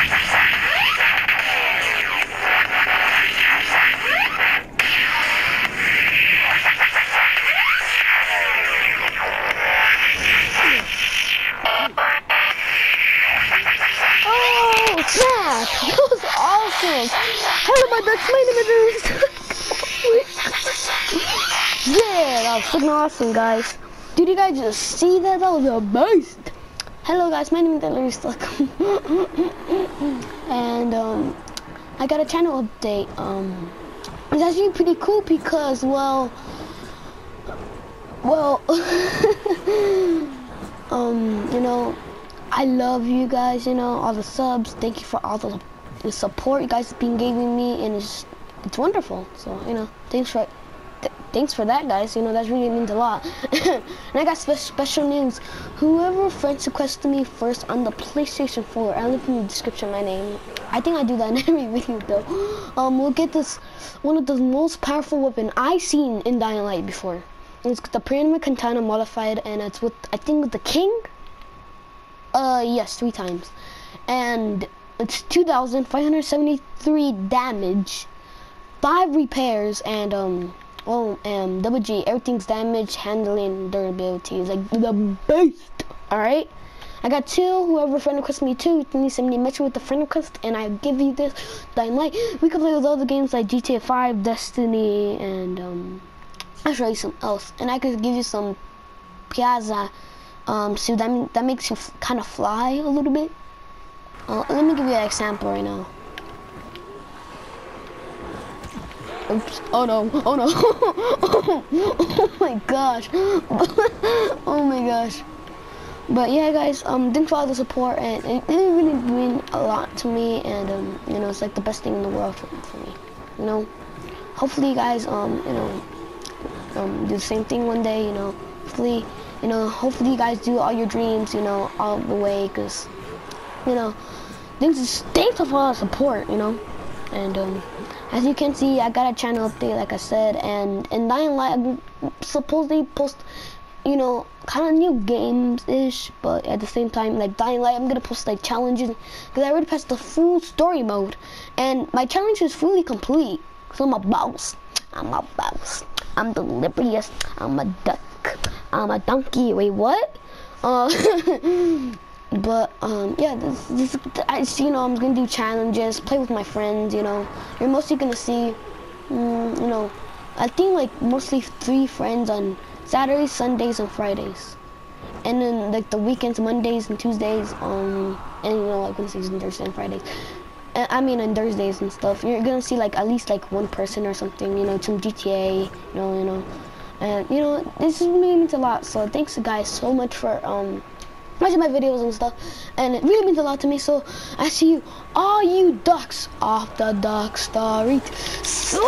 Oh, snap! That was awesome! Hello, my name Yeah, that was freaking awesome, guys. Did you guys just see that? That was a beast! Hello, guys, my name is Delirious And, um, I got a channel update. Um, it's actually pretty cool because, well, well, um, you know, I love you guys, you know, all the subs. Thank you for all the, the support you guys have been giving me, and it's it's wonderful. So, you know, thanks for th thanks for that, guys. You know, that really means a lot. and I got spe special news. Whoever friends requested me first on the PlayStation 4, I'll leave in the description my name. I think I do that in every video, though. Um, we'll get this one of the most powerful weapon I've seen in Dying Light before. It's the Pyramid Katana modified, and it's with I think with the King. Uh, yes, three times. And it's 2,573 damage, five repairs, and, um, well, um, double G, everything's damage, handling, durability. It's like the best. alright? I got two, whoever friend requests me two, you me a message with the friend request, and I give you this, Dying Light. We can play with other games like GTA 5, Destiny, and, um, I'll show you some else. And I could give you some Piazza um, so that, that makes you kind of fly a little bit. Uh, let me give you an example right now. Oops. Oh no. Oh no. oh my gosh. oh my gosh. But yeah, guys, um, thanks for all the support, and it really, mean a lot to me, and um, you know, it's like the best thing in the world for, for me. You know, hopefully, you guys, um, you know, um, do the same thing one day. You know, hopefully you know, hopefully you guys do all your dreams, you know, all the way, because, you know, thanks, thanks for all the support, you know, and, um, as you can see, I got a channel update, like I said, and in Dying Light, I'm supposedly post, you know, kind of new games-ish, but at the same time, like Dying Light, I'm gonna post, like, challenges, because I already passed the full story mode, and my challenge is fully complete, so I'm a boss, I'm a boss, I'm the libertiest, I'm a duck. I'm a donkey. Wait, what? Uh, but um, yeah, this, this, I, you know, I'm gonna do challenges, play with my friends. You know, you're mostly gonna see, mm, you know, I think like mostly three friends on Saturdays, Sundays, and Fridays, and then like the weekends, Mondays and Tuesdays, um, and you know like Wednesdays and Thursdays and Fridays. I mean on Thursdays and stuff, you're gonna see like at least like one person or something, you know, some GTA, you know, you know, and you know, this means a lot. So thanks guys so much for um watching my videos and stuff. And it really means a lot to me. So I see you, all you ducks off the duck story. So